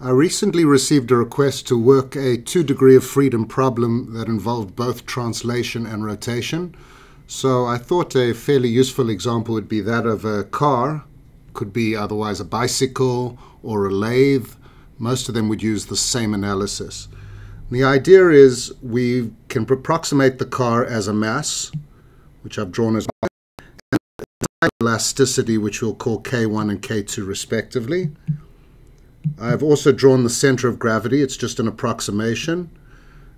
I recently received a request to work a two degree of freedom problem that involved both translation and rotation. So I thought a fairly useful example would be that of a car, could be otherwise a bicycle or a lathe. Most of them would use the same analysis. The idea is we can approximate the car as a mass, which I've drawn as elasticity, which we'll call K1 and K2 respectively. I've also drawn the center of gravity. It's just an approximation.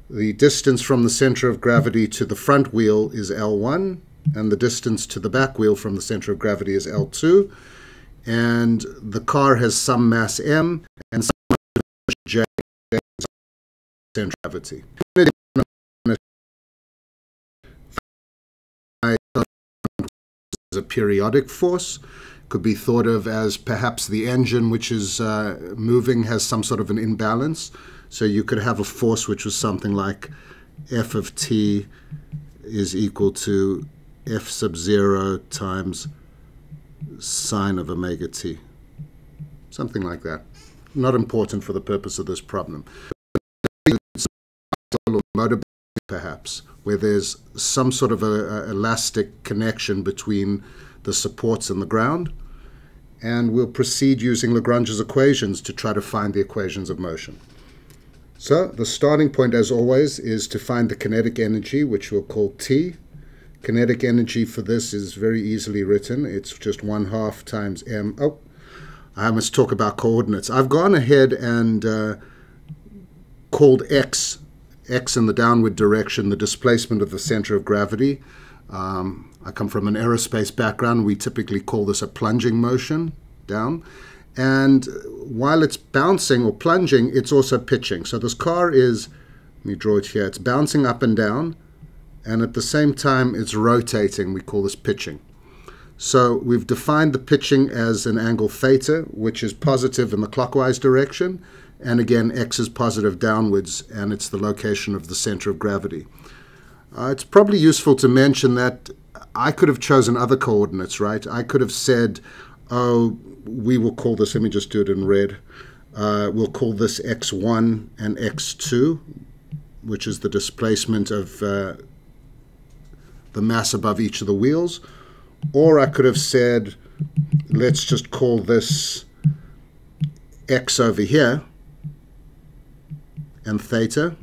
The distance from the center of gravity to the front wheel is L1, and the distance to the back wheel from the center of gravity is L2. And the car has some mass m and some j center of gravity. a periodic force could be thought of as perhaps the engine which is uh, moving has some sort of an imbalance. So you could have a force which was something like F of t is equal to F sub 0 times sine of omega t. Something like that. Not important for the purpose of this problem. Perhaps, where there's some sort of a, a elastic connection between the supports in the ground. And we'll proceed using Lagrange's equations to try to find the equations of motion. So the starting point, as always, is to find the kinetic energy, which we'll call T. Kinetic energy for this is very easily written. It's just 1 half times m. Oh, I must talk about coordinates. I've gone ahead and uh, called x, x in the downward direction, the displacement of the center of gravity. Um, I come from an aerospace background. We typically call this a plunging motion down. And while it's bouncing or plunging, it's also pitching. So this car is, let me draw it here, it's bouncing up and down. And at the same time, it's rotating. We call this pitching. So we've defined the pitching as an angle theta, which is positive in the clockwise direction. And again, x is positive downwards, and it's the location of the center of gravity. Uh, it's probably useful to mention that I could have chosen other coordinates, right? I could have said, oh, we will call this, let me just do it in red. Uh, we'll call this x1 and x2, which is the displacement of uh, the mass above each of the wheels. Or I could have said, let's just call this x over here and theta.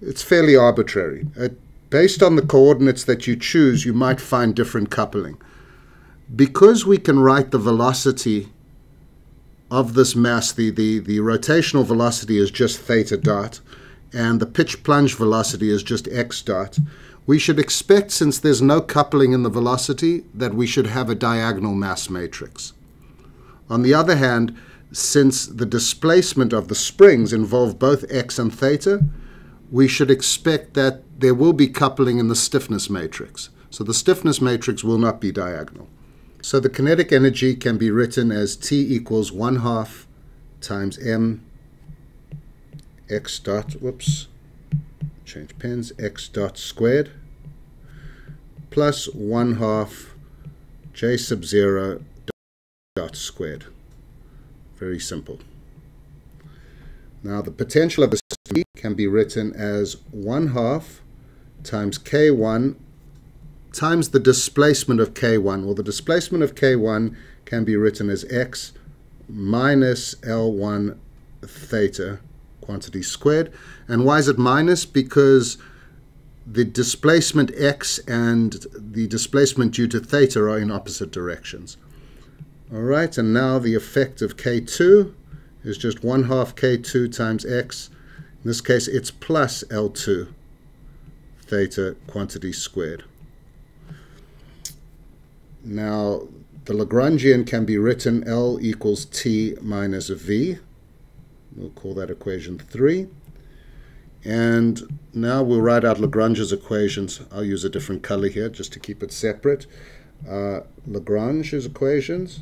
It's fairly arbitrary. It Based on the coordinates that you choose, you might find different coupling. Because we can write the velocity of this mass, the, the, the rotational velocity is just theta dot, and the pitch plunge velocity is just x dot, we should expect, since there's no coupling in the velocity, that we should have a diagonal mass matrix. On the other hand, since the displacement of the springs involve both x and theta, we should expect that there will be coupling in the stiffness matrix. So the stiffness matrix will not be diagonal. So the kinetic energy can be written as T equals 1 half times m x dot, whoops, change pens, x dot squared plus 1 half j sub 0 dot squared. Very simple. Now the potential of system can be written as 1 half times K1 times the displacement of K1. Well, the displacement of K1 can be written as X minus L1 theta quantity squared. And why is it minus? Because the displacement x and the displacement due to theta are in opposite directions. All right, and now the effect of K2 is just 1 half k2 times x. In this case, it's plus L2 theta quantity squared. Now, the Lagrangian can be written L equals T minus V. We'll call that equation 3. And now we'll write out Lagrange's equations. I'll use a different color here just to keep it separate. Uh, Lagrange's equations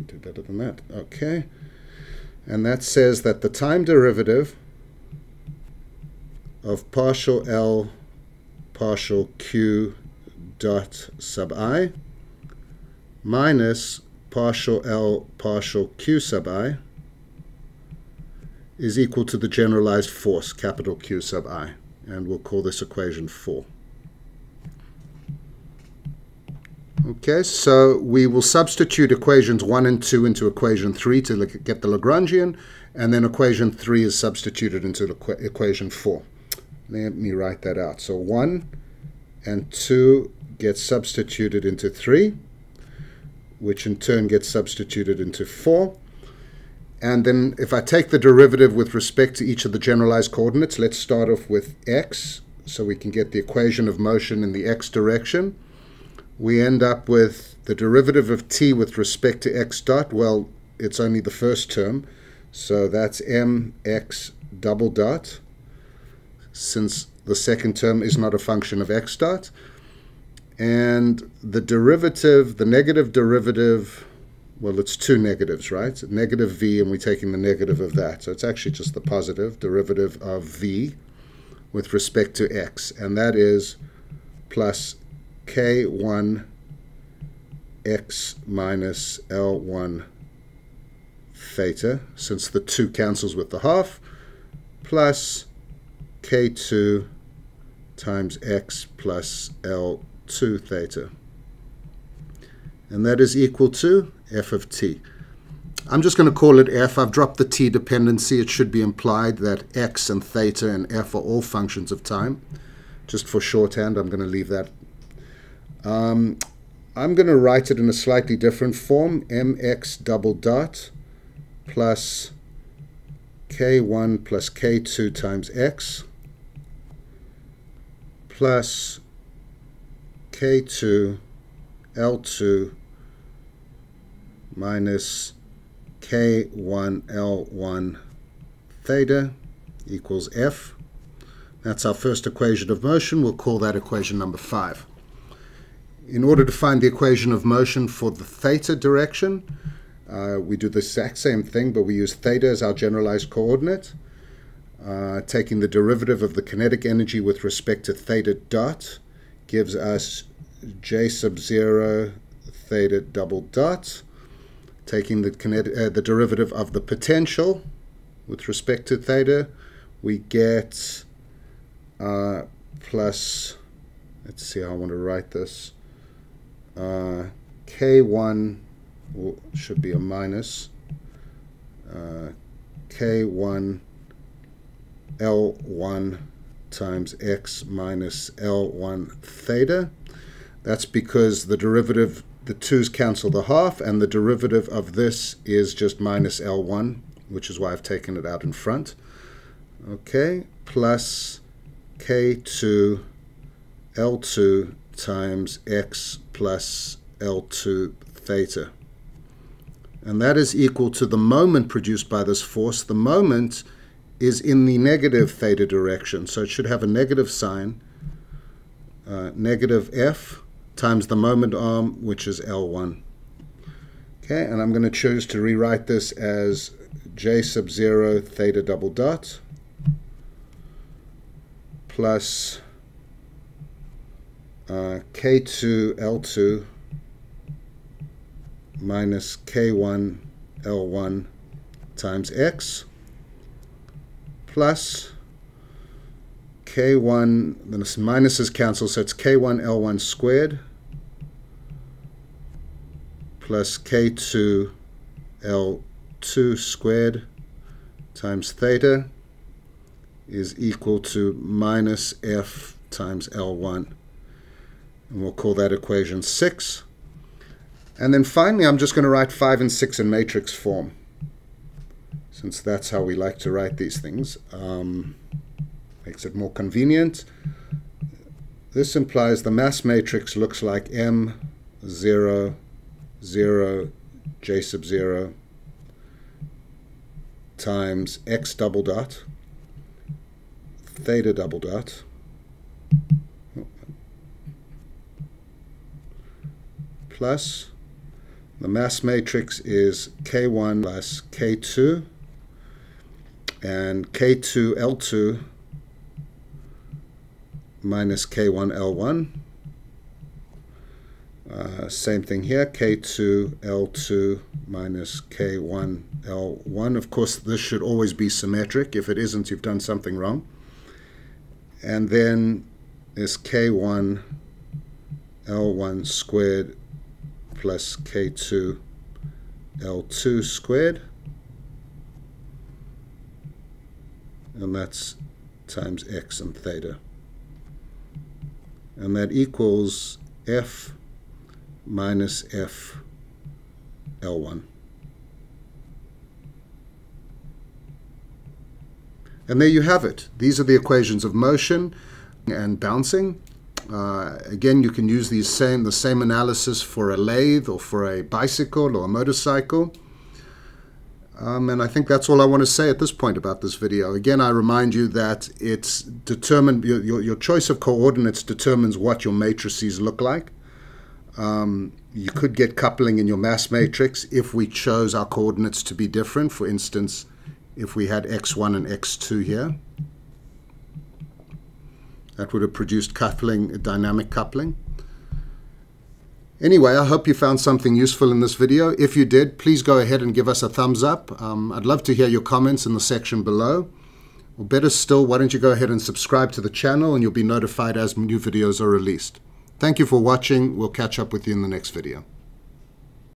can do better than that. Okay. And that says that the time derivative of partial L partial Q dot sub i minus partial L partial Q sub i is equal to the generalized force, capital Q sub i. And we'll call this equation 4. Okay, so we will substitute equations 1 and 2 into equation 3 to get the Lagrangian, and then equation 3 is substituted into equation 4. Let me write that out. So 1 and 2 get substituted into 3, which in turn gets substituted into 4. And then if I take the derivative with respect to each of the generalized coordinates, let's start off with x, so we can get the equation of motion in the x direction we end up with the derivative of t with respect to x dot. Well, it's only the first term, so that's mx double dot, since the second term is not a function of x dot. And the derivative, the negative derivative, well, it's two negatives, right? Negative v, and we're taking the negative of that. So it's actually just the positive derivative of v with respect to x, and that is plus k1 x minus L1 theta, since the 2 cancels with the half, plus k2 times x plus L2 theta. And that is equal to f of t. I'm just going to call it f. I've dropped the t dependency. It should be implied that x and theta and f are all functions of time. Just for shorthand, I'm going to leave that um, I'm going to write it in a slightly different form, mx double dot plus k1 plus k2 times x plus k2 L2 minus k1 L1 theta equals F. That's our first equation of motion. We'll call that equation number 5 in order to find the equation of motion for the theta direction, uh, we do the exact same thing, but we use theta as our generalized coordinate. Uh, taking the derivative of the kinetic energy with respect to theta dot gives us j sub 0 theta double dot. Taking the, kinetic, uh, the derivative of the potential with respect to theta, we get uh, plus, let's see how I want to write this, uh, K1 should be a minus. Uh, K1 L1 times x minus L1 theta. That's because the derivative, the 2's cancel the half, and the derivative of this is just minus L1, which is why I've taken it out in front. Okay, plus K2 L2 times x plus L2 theta. And that is equal to the moment produced by this force. The moment is in the negative theta direction, so it should have a negative sign, uh, negative F times the moment arm, which is L1. Okay, and I'm going to choose to rewrite this as J sub 0 theta double dot plus uh, K2 L2 minus K1 L1 times X plus K1, then the minuses cancel, so it's K1 L1 squared plus K2 L2 squared times theta is equal to minus F times L1 and we'll call that equation 6. And then finally, I'm just going to write 5 and 6 in matrix form, since that's how we like to write these things. Um, makes it more convenient. This implies the mass matrix looks like M, 0, 0, J sub 0 times X double dot, theta double dot, plus the mass matrix is K1 plus K2 and K2L2 minus K1L1. Uh, same thing here, K2L2 minus K1L1. Of course, this should always be symmetric. If it isn't, you've done something wrong. And then is K1 L1 squared plus K2 L2 squared. And that's times x and theta. And that equals F minus F L1. And there you have it. These are the equations of motion and bouncing. Uh, again, you can use these same the same analysis for a lathe or for a bicycle or a motorcycle. Um, and I think that's all I want to say at this point about this video. Again, I remind you that it's determined, your, your, your choice of coordinates determines what your matrices look like. Um, you could get coupling in your mass matrix if we chose our coordinates to be different. For instance, if we had x1 and x2 here. That would have produced coupling, dynamic coupling. Anyway, I hope you found something useful in this video. If you did, please go ahead and give us a thumbs up. Um, I'd love to hear your comments in the section below. Or better still, why don't you go ahead and subscribe to the channel and you'll be notified as new videos are released. Thank you for watching. We'll catch up with you in the next video.